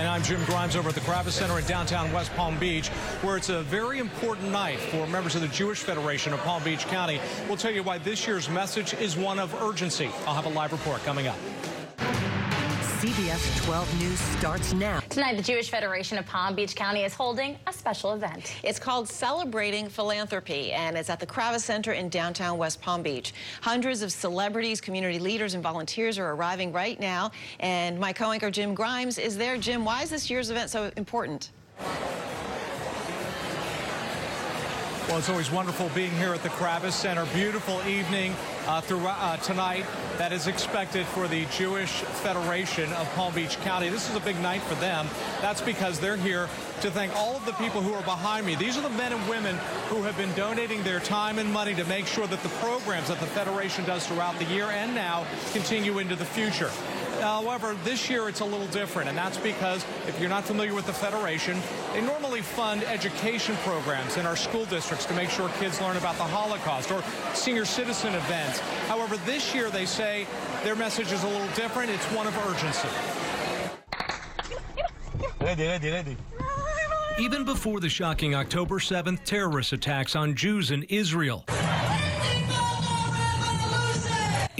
And I'm Jim Grimes over at the Kravis Center in downtown West Palm Beach, where it's a very important night for members of the Jewish Federation of Palm Beach County. We'll tell you why this year's message is one of urgency. I'll have a live report coming up. CBS 12 News starts now. Tonight, the Jewish Federation of Palm Beach County is holding a special event. It's called Celebrating Philanthropy, and it's at the Kravis Center in downtown West Palm Beach. Hundreds of celebrities, community leaders, and volunteers are arriving right now, and my co-anchor Jim Grimes is there. Jim, why is this year's event so important? Well, it's always wonderful being here at the Kravis Center. Beautiful evening uh, throughout uh, tonight that is expected for the Jewish Federation of Palm Beach County. This is a big night for them. That's because they're here to thank all of the people who are behind me. These are the men and women who have been donating their time and money to make sure that the programs that the Federation does throughout the year and now continue into the future. However, this year it's a little different, and that's because if you're not familiar with the Federation, they normally fund education programs in our school districts to make sure kids learn about the Holocaust or senior citizen events. However, this year they say their message is a little different. It's one of urgency. Ready, ready, ready. Even before the shocking October 7th terrorist attacks on Jews in Israel,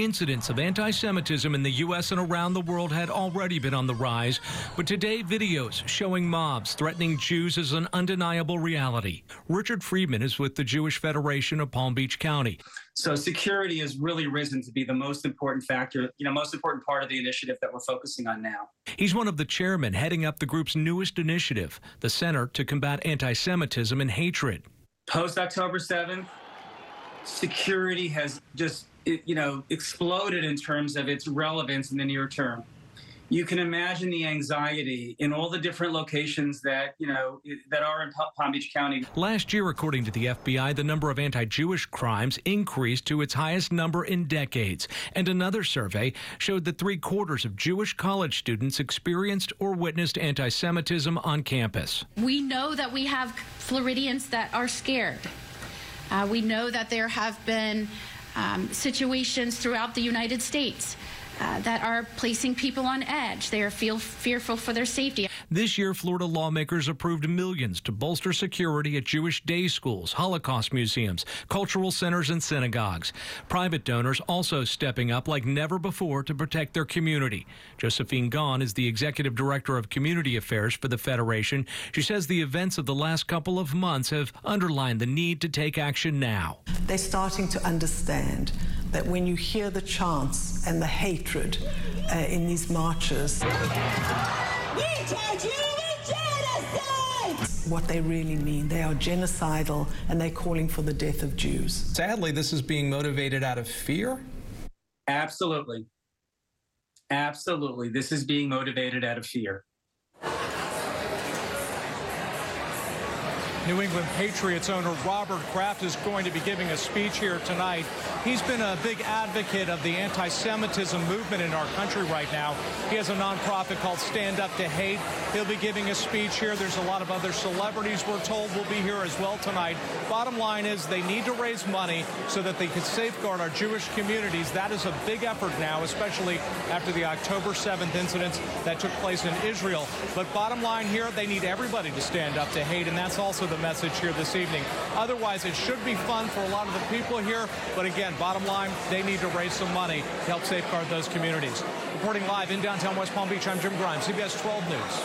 Incidents of anti Semitism in the U.S. and around the world had already been on the rise, but today videos showing mobs threatening Jews is an undeniable reality. Richard Friedman is with the Jewish Federation of Palm Beach County. So security has really risen to be the most important factor, you know, most important part of the initiative that we're focusing on now. He's one of the chairmen heading up the group's newest initiative, the Center to Combat Anti Semitism and Hatred. Post October 7th, security has just you know, exploded in terms of its relevance in the near term. You can imagine the anxiety in all the different locations that, you know, that are in Palm Beach County. Last year, according to the FBI, the number of anti-Jewish crimes increased to its highest number in decades. And another survey showed that three quarters of Jewish college students experienced or witnessed anti-Semitism on campus. We know that we have Floridians that are scared. Uh, we know that there have been um, situations throughout the United States. Uh, that are placing people on edge. They are feel fearful for their safety. This year, Florida lawmakers approved millions to bolster security at Jewish day schools, Holocaust museums, cultural centers, and synagogues. Private donors also stepping up like never before to protect their community. Josephine Gon is the executive director of community affairs for the Federation. She says the events of the last couple of months have underlined the need to take action now. They're starting to understand that when you hear the chants and the hatred uh, in these marches, what they really mean. They are genocidal and they're calling for the death of Jews. Sadly, this is being motivated out of fear? Absolutely. Absolutely. This is being motivated out of fear. New England Patriots owner Robert Kraft is going to be giving a speech here tonight. He's been a big advocate of the anti-Semitism movement in our country right now. He has a nonprofit called Stand Up to Hate. He'll be giving a speech here. There's a lot of other celebrities we're told will be here as well tonight. Bottom line is they need to raise money so that they can safeguard our Jewish communities. That is a big effort now, especially after the October 7th incidents that took place in Israel. But bottom line here, they need everybody to stand up to hate, and that's also the message here this evening. Otherwise, it should be fun for a lot of the people here. But again, bottom line, they need to raise some money to help safeguard those communities. Reporting live in downtown West Palm Beach, I'm Jim Grimes, CBS 12 News.